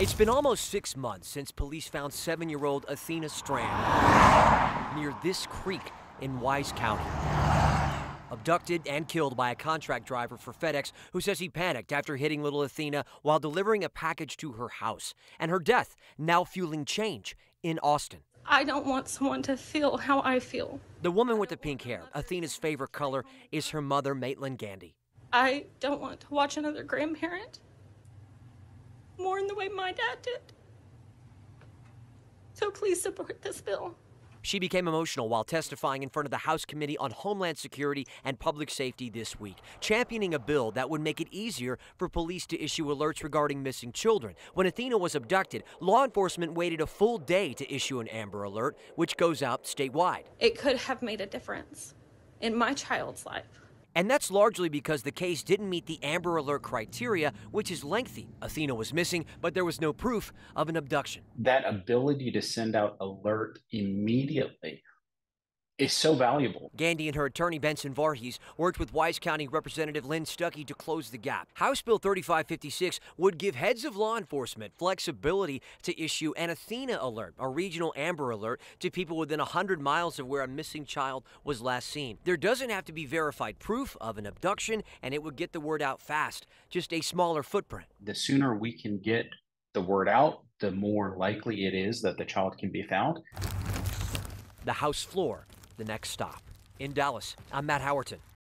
It's been almost six months since police found seven year old Athena Strand near this creek in Wise County. Abducted and killed by a contract driver for FedEx who says he panicked after hitting little Athena while delivering a package to her house. And her death now fueling change in Austin. I don't want someone to feel how I feel. The woman with the pink hair, Athena's favorite color, is her mother, Maitlyn Gandy. I don't want to watch another grandparent mourn the way my dad did. So please support this bill. She became emotional while testifying in front of the House Committee on Homeland Security and Public Safety this week, championing a bill that would make it easier for police to issue alerts regarding missing children. When Athena was abducted, law enforcement waited a full day to issue an Amber Alert, which goes out statewide. It could have made a difference in my child's life. And that's largely because the case didn't meet the Amber Alert criteria, which is lengthy. Athena was missing, but there was no proof of an abduction. That ability to send out alert immediately is so valuable. Gandy and her attorney Benson Varghese worked with Wise County Representative Lynn Stucky to close the gap. House Bill 3556 would give heads of law enforcement flexibility to issue an Athena alert, a regional Amber alert, to people within 100 miles of where a missing child was last seen. There doesn't have to be verified proof of an abduction, and it would get the word out fast, just a smaller footprint. The sooner we can get the word out, the more likely it is that the child can be found. The House floor the next stop. In Dallas, I'm Matt Howerton.